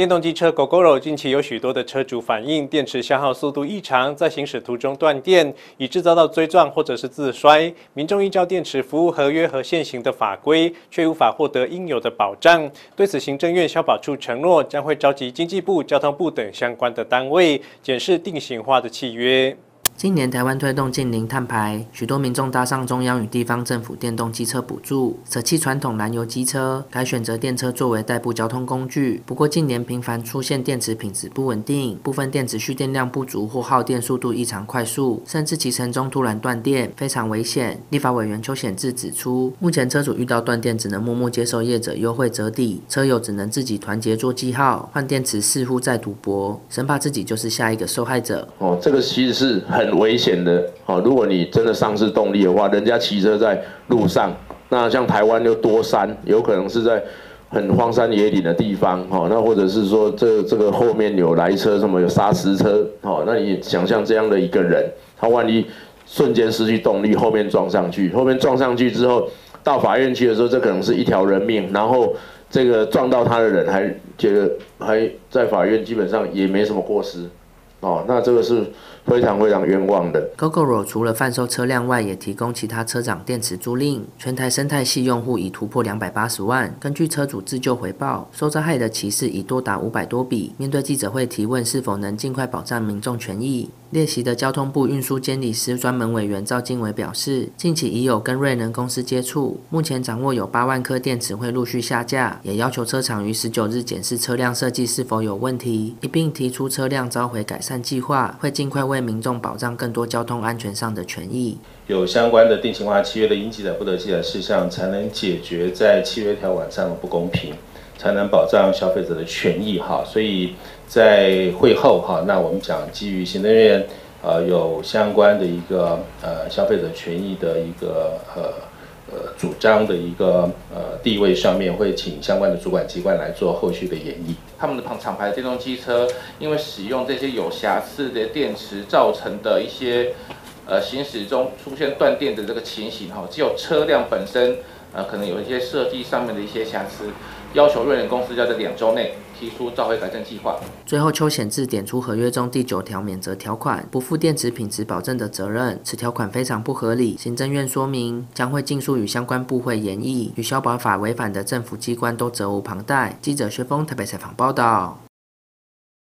电动机车 GoGoRo 近期有许多的车主反映电池消耗速度异常，在行驶途中断电，以致遭到追撞或者是自摔。民众依照电池服务合约和现行的法规，却无法获得应有的保障。对此，行政院消保处承诺将会召集经济部、交通部等相关的单位，检视定型化的契约。今年台湾推动近零碳排，许多民众搭上中央与地方政府电动机车补助，舍弃传统燃油机车，改选择电车作为代步交通工具。不过近年频繁出现电池品质不稳定，部分电池蓄电量不足或耗电速度异常快速，甚至骑乘中突然断电，非常危险。立法委员邱显志指出，目前车主遇到断电只能默默接受业者优惠折抵，车友只能自己团结做记号，换电池似乎在赌博，生怕自己就是下一个受害者。哦，这个其实是很。危险的哦！如果你真的丧失动力的话，人家骑车在路上，那像台湾又多山，有可能是在很荒山野岭的地方哦。那或者是说，这这个后面有来车，什么有砂石车哦？那你想象这样的一个人，他万一瞬间失去动力，后面撞上去，后面撞上去之后，到法院去的时候，这可能是一条人命。然后这个撞到他的人还觉得还在法院，基本上也没什么过失。哦，那这个是非常非常冤枉的。GoGoRo 除了贩售车辆外，也提供其他车长电池租赁，全台生态系用户已突破两百八十万。根据车主自救回报，受灾害的骑士已多达五百多笔。面对记者会提问，是否能尽快保障民众权益？列席的交通部运输监理司专门委员赵经纬表示，近期已有跟瑞能公司接触，目前掌握有八万颗电池会陆续下架，也要求车厂于十九日检视车辆设计是否有问题，一并提出车辆召回改善计划，会尽快为民众保障更多交通安全上的权益。有相关的定型化契约的应记载不得记载事项，才能解决在契约条款上的不公平。才能保障消费者的权益哈，所以在会后哈，那我们讲基于行政院呃有相关的一个呃消费者权益的一个呃呃主张的一个呃地位上面，会请相关的主管机关来做后续的演绎。他们的厂厂牌电动机车，因为使用这些有瑕疵的电池造成的一些呃行驶中出现断电的这个情形哈，只有车辆本身。呃，可能有一些设计上面的一些瑕疵，要求瑞能公司要在两周内提出召回改正计划。最后，邱显志点出合约中第九条免责条款，不负电池品质保证的责任，此条款非常不合理。行政院说明将会尽速与相关部会研议，与消保法违反的政府机关都责无旁贷。记者薛峰台北采访报道。